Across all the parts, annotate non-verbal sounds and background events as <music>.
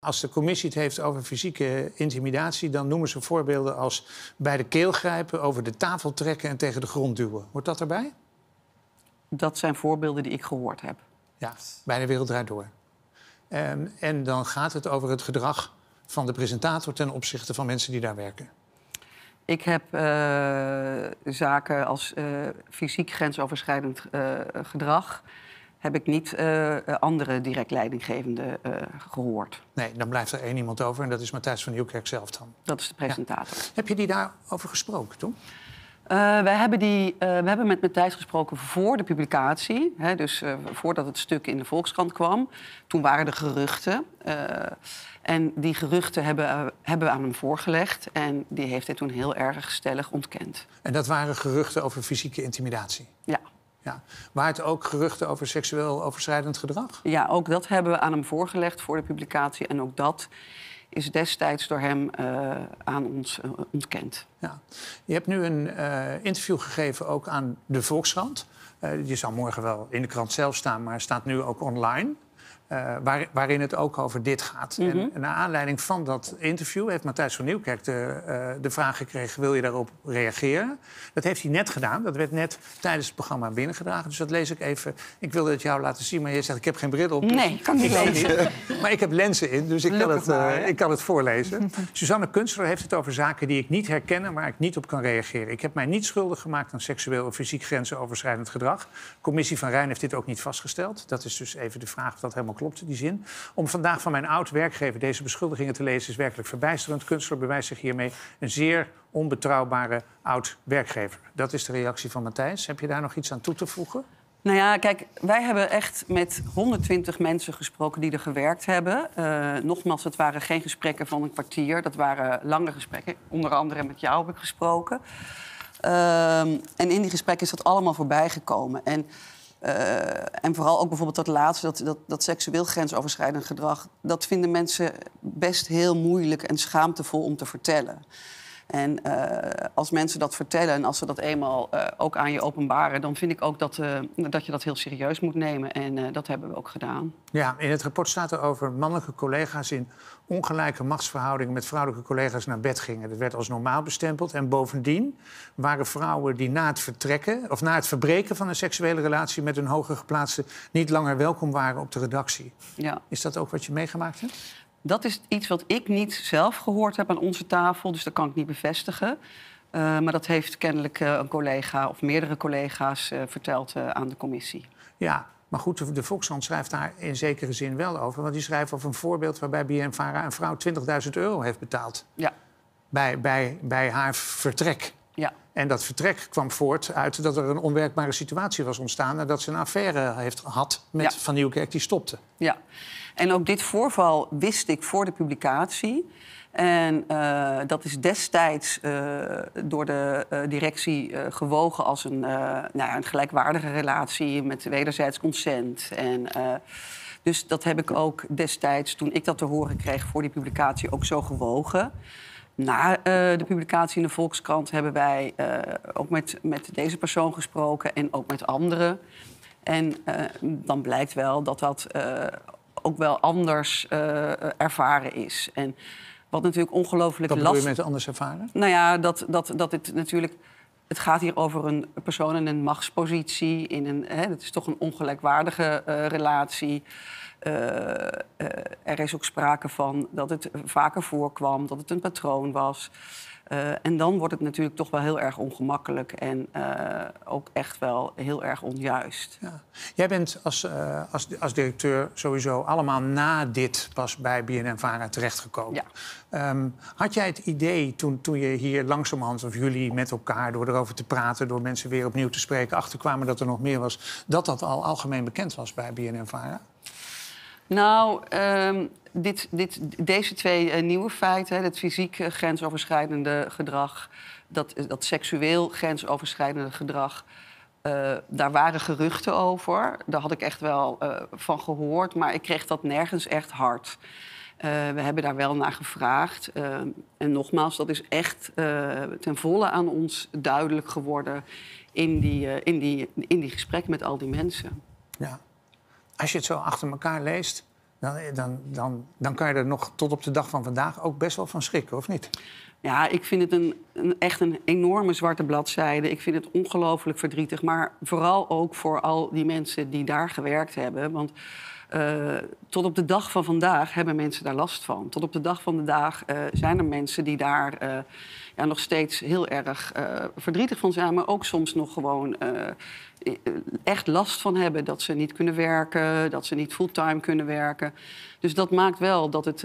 Als de commissie het heeft over fysieke intimidatie, dan noemen ze voorbeelden als bij de keel grijpen, over de tafel trekken en tegen de grond duwen. Wordt dat erbij? Dat zijn voorbeelden die ik gehoord heb. Ja, bij de Wereld Draait Door. En, en dan gaat het over het gedrag van de presentator ten opzichte van mensen die daar werken. Ik heb uh, zaken als uh, fysiek grensoverschrijdend uh, gedrag heb ik niet uh, andere direct leidinggevende uh, gehoord. Nee, dan blijft er één iemand over en dat is Matthijs van Nieuwkerk zelf dan. Dat is de presentator. Ja. Heb je die daarover gesproken toen? Uh, wij hebben, die, we hebben met Matthijs gesproken voor de publicatie. Hè, dus voordat het stuk in de Volkskrant kwam. Toen waren er geruchten. en die geruchten hebben, hebben we aan hem voorgelegd. En die heeft hij toen heel erg stellig ontkend. En dat waren geruchten over fysieke intimidatie? Ja. Ja. Waart ook geruchten over seksueel overschrijdend gedrag? Ja, ook dat hebben we aan hem voorgelegd voor de publicatie. En ook dat is destijds door hem uh, aan ons uh, ontkend. Ja. Je hebt nu een uh, interview gegeven ook aan de Volkskrant. je zal morgen wel in de krant zelf staan, maar staat nu ook online. Uh, waar, waarin het ook over dit gaat. Mm -hmm. En naar aanleiding van dat interview heeft Matthijs van Nieuwkerk de, uh, de vraag gekregen: wil je daarop reageren? Dat heeft hij net gedaan. Dat werd net tijdens het programma binnengedragen. Dus dat lees ik even. Ik wilde het jou laten zien, maar je zegt: ik heb geen bril op. Dus nee, kan niet lezen. <laughs> maar ik heb lenzen in, dus ik kan, het, uh, ik kan het voorlezen. Suzanne Kunstler heeft het over zaken die ik niet herken, waar ik niet op kan reageren. Ik heb mij niet schuldig gemaakt aan seksueel of fysiek grensoverschrijdend gedrag. Commissie van Rijn heeft dit ook niet vastgesteld. Dat is dus even de vraag of dat helemaal klopt, die zin. Om vandaag van mijn oud-werkgever deze beschuldigingen te lezen is werkelijk verbijsterend. Kunstler bewijst zich hiermee een zeer onbetrouwbare oud-werkgever. Dat is de reactie van Matthijs. Heb je daar nog iets aan toe te voegen? Nou ja, kijk, wij hebben echt met 120 mensen gesproken die er gewerkt hebben. Uh, nogmaals, het waren geen gesprekken van een kwartier. Dat waren lange gesprekken. Onder andere met jou heb ik gesproken. Uh, en in die gesprekken is dat allemaal voorbij gekomen. En en vooral ook bijvoorbeeld dat laatste, dat, dat, dat seksueel grensoverschrijdend gedrag... dat vinden mensen best heel moeilijk en schaamtevol om te vertellen. En uh, als mensen dat vertellen en als ze dat eenmaal uh, ook aan je openbaren... dan vind ik ook dat, uh, dat je dat heel serieus moet nemen. En dat hebben we ook gedaan. Ja, in het rapport staat er over mannelijke collega's... in ongelijke machtsverhoudingen met vrouwelijke collega's naar bed gingen. Dat werd als normaal bestempeld. En bovendien waren vrouwen die na het vertrekken... of na het verbreken van een seksuele relatie met een hoger geplaatste... niet langer welkom waren op de redactie. Ja. Is dat ook wat je meegemaakt hebt? Dat is iets wat ik niet zelf gehoord heb aan onze tafel, dus dat kan ik niet bevestigen. Uh, maar dat heeft kennelijk uh, een collega of meerdere collega's uh, verteld aan de commissie. Ja, maar goed, de Volkskrant schrijft daar in zekere zin wel over. Want die schrijft over een voorbeeld waarbij BNVARA een vrouw 20.000 euro heeft betaald. Ja. Bij, bij, bij haar vertrek. En dat vertrek kwam voort uit dat er een onwerkbare situatie was ontstaan... en dat ze een affaire heeft gehad met ja. Van Nieuwkerk, die stopte. Ja, en ook dit voorval wist ik voor de publicatie. En uh, dat is destijds uh, door de uh, directie gewogen als een, nou ja, een gelijkwaardige relatie met wederzijds consent. En, dus dat heb ik ook destijds, toen ik dat te horen kreeg voor die publicatie, ook zo gewogen. Na de publicatie in de Volkskrant hebben wij ook met, met deze persoon gesproken en ook met anderen. En dan blijkt wel dat dat ook wel anders ervaren is. En wat natuurlijk ongelooflijk lastig... Wat bedoel je met anders ervaren? Nou ja, dat, dat, dat het natuurlijk... Het gaat hier over een persoon in een machtspositie. In een, hè, het is toch een ongelijkwaardige relatie. Uh, er is ook sprake van dat het vaker voorkwam, dat het een patroon was. Uh, en dan wordt het natuurlijk toch wel heel erg ongemakkelijk en ook echt wel heel erg onjuist. Ja. Jij bent als, als, als, directeur sowieso allemaal na dit pas bij BNN-Vara terechtgekomen. Ja. Um, had jij het idee toen, toen je hier langzamerhand, of jullie met elkaar, door erover te praten, door mensen weer opnieuw te spreken, achterkwamen dat er nog meer was, dat dat al algemeen bekend was bij BNN-Vara? Nou, um, dit, dit, deze twee uh, nieuwe feiten, het fysiek uh, grensoverschrijdende gedrag, dat, dat seksueel grensoverschrijdende gedrag, daar waren geruchten over. Daar had ik echt wel van gehoord, maar ik kreeg dat nergens echt hard. we hebben daar wel naar gevraagd. en nogmaals, dat is echt ten volle aan ons duidelijk geworden in die, in die, in die gesprekken met al die mensen. Ja. Als je het zo achter elkaar leest, Dan, dan, dan, dan kan je er nog tot op de dag van vandaag ook best wel van schrikken, of niet? Ja, ik vind het een, een, echt een enorme zwarte bladzijde. Ik vind het ongelooflijk verdrietig. Maar vooral ook voor al die mensen die daar gewerkt hebben. Want uh, tot op de dag van vandaag hebben mensen daar last van. Tot op de dag van dag uh, zijn er mensen die daar ja, nog steeds heel erg verdrietig van zijn, maar ook soms nog gewoon echt last van hebben dat ze niet kunnen werken, dat ze niet fulltime kunnen werken. Dus dat maakt wel dat het,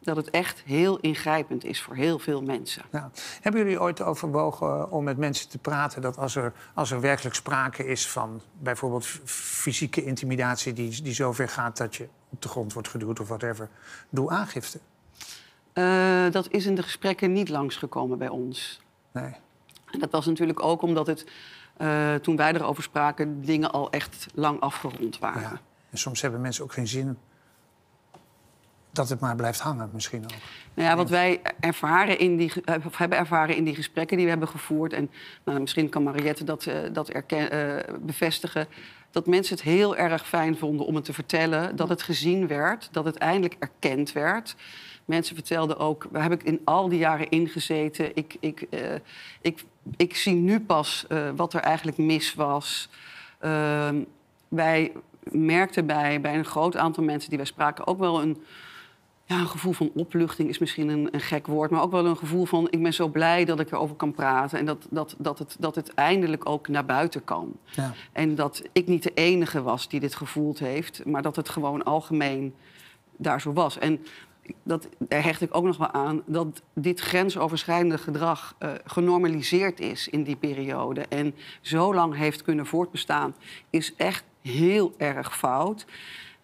dat het echt heel ingrijpend is voor heel veel mensen. Ja. Hebben jullie ooit overwogen om met mensen te praten dat als er, als er werkelijk sprake is van bijvoorbeeld fysieke intimidatie die, die zover gaat dat je op de grond wordt geduwd of whatever, doe aangifte? Uh, dat is in de gesprekken niet langsgekomen bij ons. Nee. En dat was natuurlijk ook omdat het, uh, toen wij erover spraken, dingen al echt lang afgerond waren. Ja. En soms hebben mensen ook geen zin dat het maar blijft hangen misschien ook. Nou ja, wat wij ervaren in die, of hebben ervaren in die gesprekken die we hebben gevoerd... en nou, misschien kan Mariette dat, uh, dat erken, uh, bevestigen... dat mensen het heel erg fijn vonden om het te vertellen... dat het gezien werd, dat het eindelijk erkend werd... Mensen vertelden ook, waar heb ik in al die jaren ingezeten. Ik, ik, uh, ik, ik zie nu pas wat er eigenlijk mis was. Ehm, wij merkten bij, bij een groot aantal mensen die wij spraken ook wel een ja, een gevoel van opluchting is misschien een, een, gek woord, maar ook wel een gevoel van ik ben zo blij dat ik erover kan praten en dat, dat, dat, het, dat het eindelijk ook naar buiten kan. Ja. En dat ik niet de enige was die dit gevoeld heeft, maar dat het gewoon algemeen daar zo was. En dat, daar hecht ik ook nog wel aan dat dit grensoverschrijdende gedrag uh, genormaliseerd is in die periode en zo lang heeft kunnen voortbestaan, is echt heel erg fout.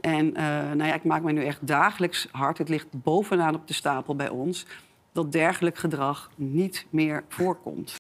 En uh, nou ja, ik maak me nu echt dagelijks hard. Het ligt bovenaan op de stapel bij ons. Dat dergelijk gedrag niet meer voorkomt.